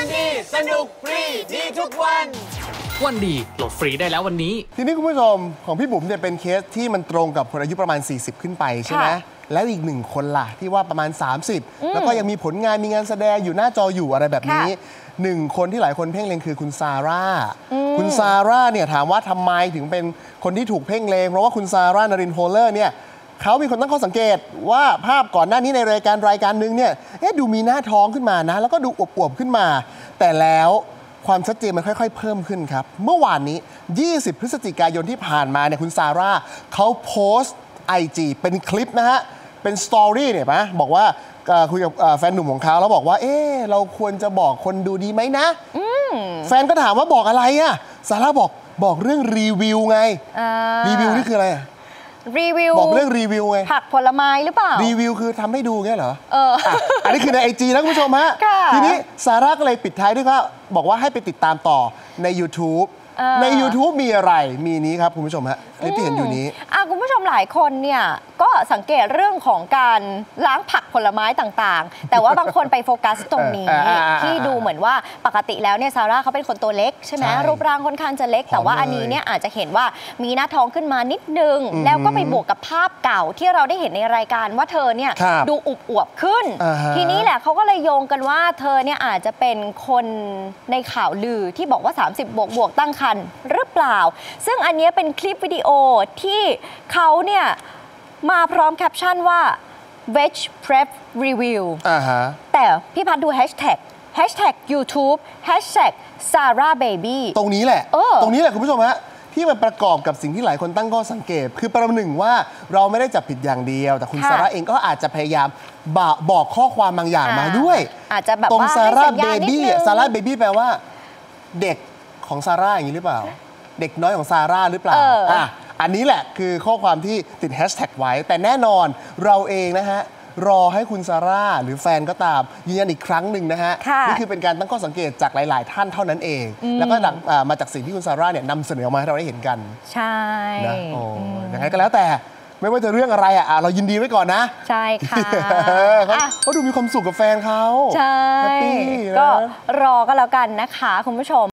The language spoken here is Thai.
วันดี สนุกฟรีดีทุกวัน วันดีโหลดฟรีได้แล้ววันนี้ ทีนี้คุณผู้ชมของพี่บุ๋มเนี่ยเป็นเคสที่มันตรงกับคนอายุประมาณ 40 ขึ้นไปใช่ไหมค่ะแล้วอีกหนึ่งคนล่ะ ที่ว่าประมาณ 30 แล้วก็ยังมีผลงานมีงานแสดงอยู่หน้าจออยู่อะไรแบบนี้หนึ่งคนที่หลายคนเพ่งเล็งคือคุณซาร่า คุณซาร่าเนี่ยถามว่าทำไมถึงเป็นคนที่ถูกเพ่งเล็งเพราะว่าคุณซาร่านลินโฮเลอร์เนี่ย เขามีคนตั้งข้อสังเกตว่าภาพก่อนหน้านี้ในรายการรายการหนึ่งเนี่ยเอ๊ะดูมีหน้าท้องขึ้นมานะ แล้วก็ดูอวบๆขึ้นมา แต่แล้วความชัดเจนมันค่อยๆ เพิ่มขึ้นครับ เมื่อวานนี้ 20 พฤศจิกายนที่ผ่านมาเนี่ยคุณซาร่าเขาโพสต์ IG เป็นคลิปนะฮะ เป็นสตอรี่เนี่ยปะบอกว่าเอ่อคุยกับเอ่อแฟนหนุ่มของเขาแล้วบอกว่า เอ๊ะเราควรจะบอกคนดูดีไหมนะ แฟนก็ถามว่าบอกอะไรอะซาร่าบอกบอกเรื่องรีวิวไงอ่ารีวิวนี่คืออะไรอะ รีวิวบอกเรื่องรีวิวไงผักผลไม้หรือเปล่า รีวิวคือทำให้ดูไงเหรอเอออะอันนี้คือในไอจีนะคุณผู้ชมฮะ ค่ะทีนี้ซาร่าก็เลยปิดท้ายด้วยว่าบอกว่าให้ไปติดตามต่อใน YouTube อ่าใน YouTube มีอะไรมีนี้ครับคุณผู้ชมฮะคลิปที่เห็นอยู่นี้ อะคุณผู้ชมหลายคนเนี่ยก็ สังเกตเรื่องของการล้างผักผลไม้ต่างๆ แต่ว่าบางคนไปโฟกัสตรงนี้เอออ่าอ่าอ่าที่ดูเหมือนว่าปกติแล้วเนี่ยซาร่าเขาเป็นคนตัวเล็กใช่ไหมใช่รูปร่างค่อนข้างจะเล็ก แต่ว่าผอมเลยอันนี้เนี่ยอาจจะเห็นว่ามีหน้าท้องขึ้นมานิดนึง แล้วก็ไปบวกกับภาพเก่าที่เราได้เห็นในรายการว่าเธอเนี่ยครับดูอุบอวบๆขึ้นอ่าฮะทีนี้แหละเขาก็เลยโยงกันว่าเธอเนี่ยอาจจะเป็นคนในข่าวลือที่บอกว่า 30 บวกบวกๆตั้งครรภ์หรือเปล่า ซึ่งอันเนี้ยเป็นคลิปวิดีโอที่เขาเนี่ย มาพร้อมแคปชั่นว่า veg prep review อ่าฮะ แต่พี่พัดดูแฮชแท็กแฮชแท็ก YouTube แฮชแท็ก Sarah Baby ตรงนี้แหละ เออ ตรงนี้แหละคุณผู้ชมฮะที่มันประกอบกับสิ่งที่หลายคนตั้งข้อสังเกต คือประหนึ่งว่าเราไม่ได้จับผิดอย่างเดียว แต่คุณค่ะ ซาร่าเองก็อาจจะพยายามบอกบอกข้อความบางอย่างมาด้วย อาจจะแบบตรงว่าซาให้ร่าสัญเบญาณนิดบี้นึง ซาร่าเบบี้แปลว่า เด็กของซาร่าอย่างนี้หรือเปล่า เด็กน้อยของซาร่าหรือเปล่าเอออะ อันนี้แหละคือข้อความที่ติดแฮชแท็กไว้ แต่แน่นอนเราเองนะฮะ รอให้คุณซาร่าหรือแฟนก็ตามยืนยันอีกครั้งหนึ่งนะฮะ ค่ะนี่คือเป็นการตั้งข้อสังเกตจากหลาย ๆ ท่านเท่านั้นเองแล้วก็ดังอ่ามาจากสิ่งที่คุณซาร่าเนี่ยนำเสนอออกมาให้เราได้เห็นกัน ใช่นะโอ้ยังไงก็แล้วแต่ไม่ว่าจะเรื่องอะไรอะอะเรายินดีไว้ก่อนนะใช่ค่ะเออเขาอะ เขาดูมีความสุขกับแฟนเขา ใช่แฮปปี้นะ ก็รอก็แล้วกันนะคะ คุณผู้ชม